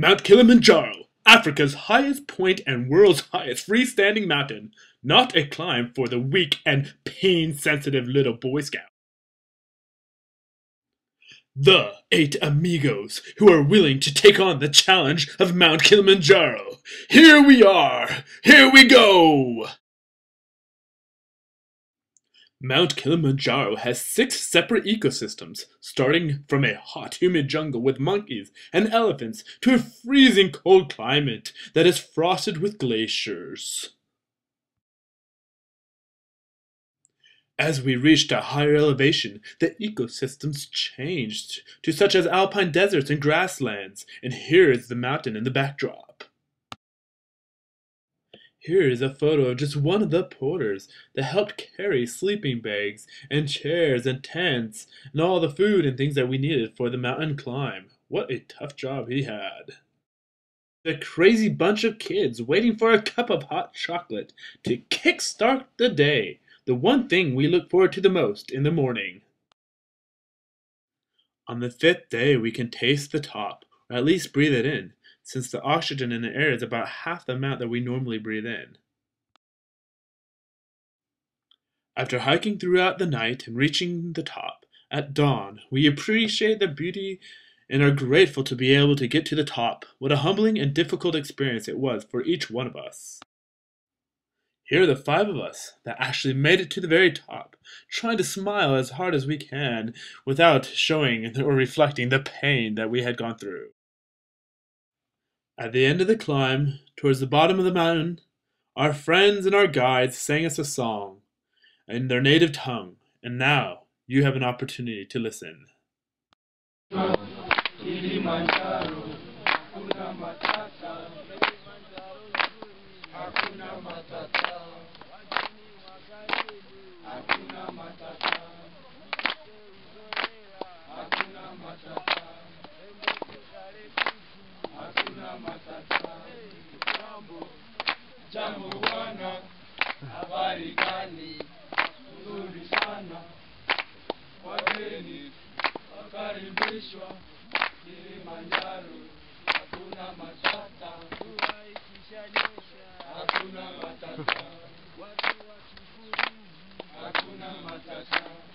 Mount Kilimanjaro, Africa's highest point and world's highest freestanding mountain, not a climb for the weak and pain-sensitive little Boy Scout. The eight amigos who are willing to take on the challenge of Mount Kilimanjaro. Here we are! Here we go! Mount Kilimanjaro has six separate ecosystems, starting from a hot, humid jungle with monkeys and elephants to a freezing cold climate that is frosted with glaciers. As we reached a higher elevation, the ecosystems changed to such as alpine deserts and grasslands, and here is the mountain in the backdrop. Here is a photo of just one of the porters that helped carry sleeping bags and chairs and tents and all the food and things that we needed for the mountain climb. What a tough job he had. The crazy bunch of kids waiting for a cup of hot chocolate to kickstart the day, the one thing we look forward to the most in the morning. On the fifth day, we can taste the top, or at least breathe it in since the oxygen in the air is about half the amount that we normally breathe in. After hiking throughout the night and reaching the top, at dawn, we appreciate the beauty and are grateful to be able to get to the top. What a humbling and difficult experience it was for each one of us. Here are the five of us that actually made it to the very top, trying to smile as hard as we can without showing or reflecting the pain that we had gone through. At the end of the climb, towards the bottom of the mountain, our friends and our guides sang us a song in their native tongue, and now you have an opportunity to listen. Jambo bwana, habari gani? Nzuri sana, wageni wakaribishwa Kilimanjaro, hakuna matata, hakuna matata, hakuna matata.